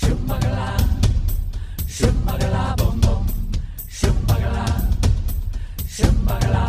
Shumagala, Shumagala, bom bom, Shumagala, Shumagala.